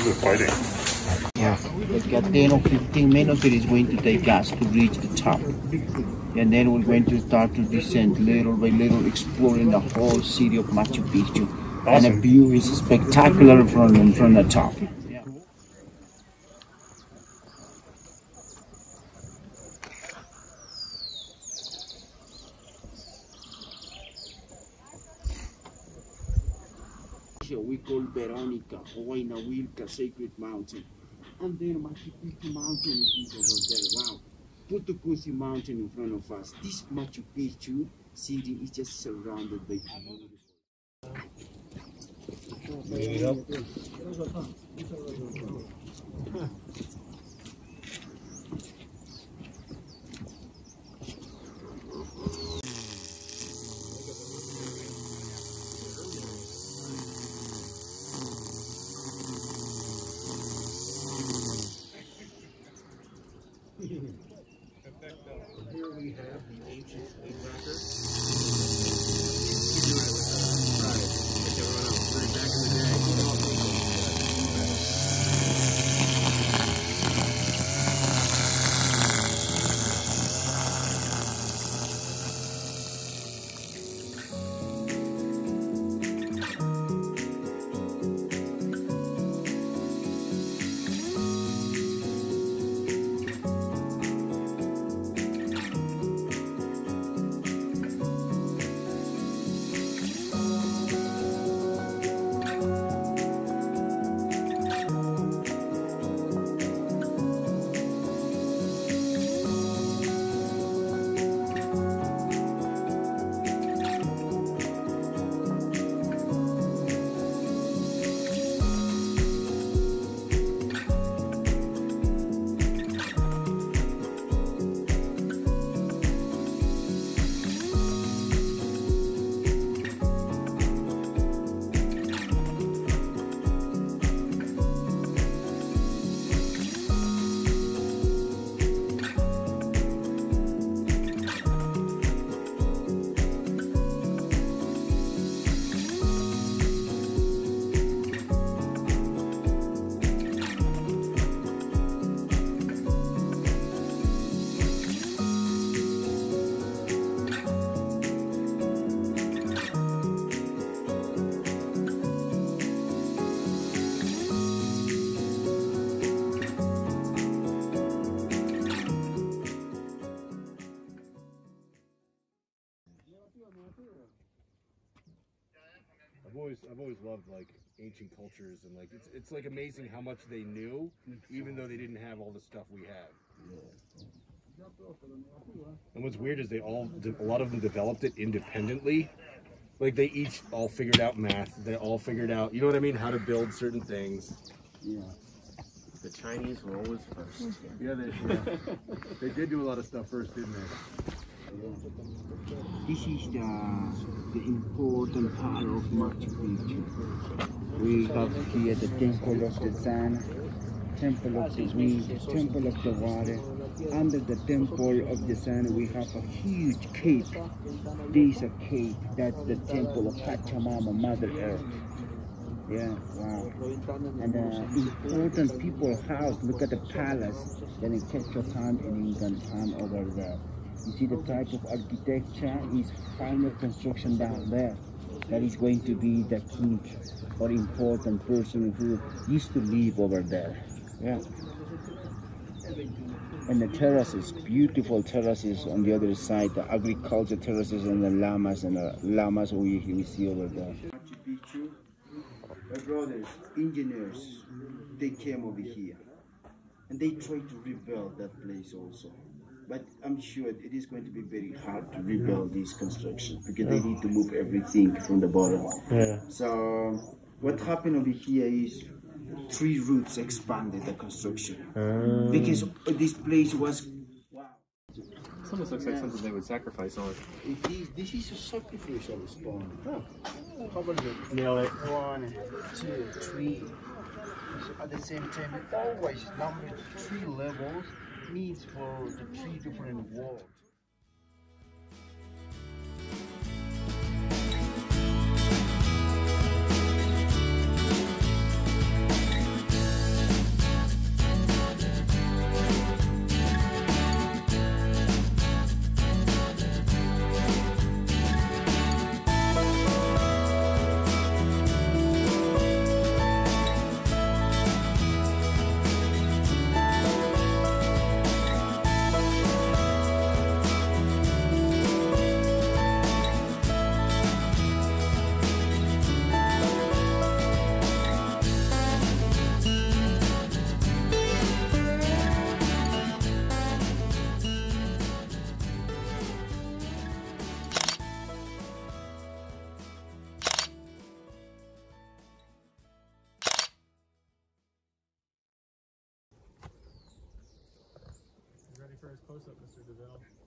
fighting. Yeah, like 10 or 15 minutes it is going to take us to reach the top. And then we're going to start to descend little by little, exploring the whole city of Machu Picchu. And the view is spectacular from, from the top. We call Veronica, Huayna Wilca Sacred Mountain. And then Machu Picchu Mountain is over there. Wow. Putucusi Mountain in front of us. This Machu Picchu city is just surrounded by beautiful. and here we have the I've always I've always loved like ancient cultures and like it's it's like amazing how much they knew even though they didn't have all the stuff we have. And what's weird is they all a lot of them developed it independently. Like they each all figured out math. They all figured out, you know what I mean, how to build certain things. Yeah. The Chinese were always first. Yeah, they, yeah. they did do a lot of stuff first, didn't they? This is the, the important part of Machu Picchu. We have here the Temple of the Sun, Temple of the Wind, Temple of the Water. Under the Temple of the Sun, we have a huge cave. This is a cave. That's the Temple of Pachamama, Mother Earth. Yeah, wow. And uh, important people house. Look at the palace. Then in Quechua and Incan over there. You see the type of architecture is final construction down there. That is going to be the king or important person who used to live over there. Yeah. And the terraces, beautiful terraces on the other side, the agriculture terraces and the llamas and the llamas we, we see over there. My brothers, engineers, they came over here and they tried to rebuild that place also. But I'm sure it is going to be very hard to rebuild this construction because they need to move everything from the bottom. Yeah. So what happened over here is three routes expanded the construction ah. because this place was wow. This almost looks like something they would sacrifice on. It is, this is a sacrificial stone. How about it? Nail it. One, two, three. At the same time, always number three levels means for the three different worlds. Close up, Mr. DeVille.